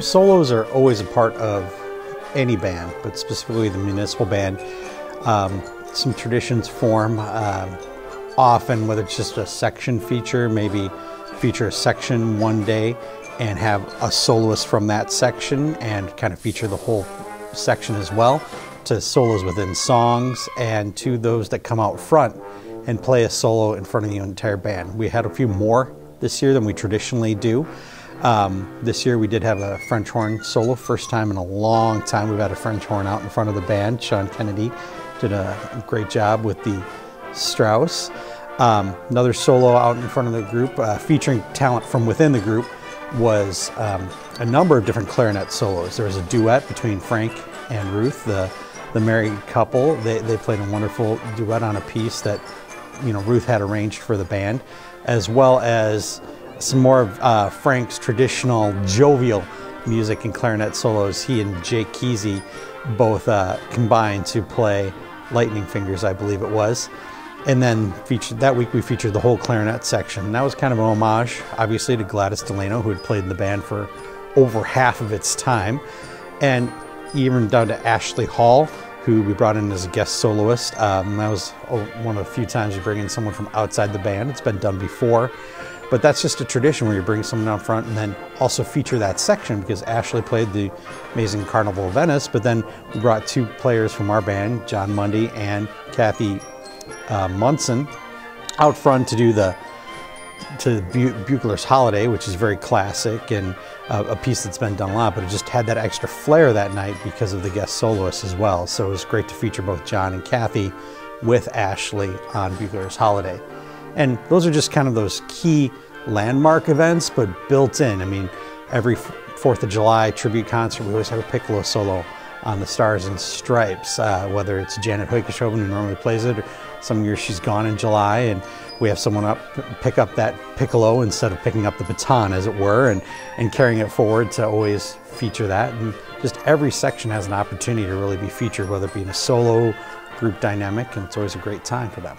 Solos are always a part of any band, but specifically the municipal band. Um, some traditions form uh, often, whether it's just a section feature, maybe feature a section one day and have a soloist from that section and kind of feature the whole section as well, to solos within songs, and to those that come out front and play a solo in front of the entire band. We had a few more this year than we traditionally do. Um, this year we did have a French horn solo, first time in a long time we've had a French horn out in front of the band. Sean Kennedy did a great job with the Strauss. Um, another solo out in front of the group, uh, featuring talent from within the group, was um, a number of different clarinet solos. There was a duet between Frank and Ruth, the, the married couple. They, they played a wonderful duet on a piece that you know Ruth had arranged for the band, as well as some more of uh, Frank's traditional jovial music and clarinet solos. He and Jake Kesey both uh, combined to play Lightning Fingers, I believe it was. And then featured, that week we featured the whole clarinet section. And that was kind of an homage, obviously, to Gladys Delano, who had played in the band for over half of its time. And even down to Ashley Hall, who we brought in as a guest soloist. Um, that was one of the few times we bring in someone from outside the band. It's been done before. But that's just a tradition where you bring someone out front and then also feature that section because Ashley played the amazing Carnival of Venice, but then we brought two players from our band, John Mundy and Kathy uh, Munson, out front to do the to Bugler's Holiday, which is very classic and uh, a piece that's been done a lot, but it just had that extra flair that night because of the guest soloists as well. So it was great to feature both John and Kathy with Ashley on Bugler's Holiday. And those are just kind of those key landmark events, but built in. I mean, every 4th of July tribute concert, we always have a piccolo solo on the Stars and Stripes, uh, whether it's Janet Hoikeshoven who normally plays it, or some years she's gone in July, and we have someone up pick up that piccolo instead of picking up the baton, as it were, and, and carrying it forward to always feature that. And just every section has an opportunity to really be featured, whether it be in a solo, group dynamic, and it's always a great time for them.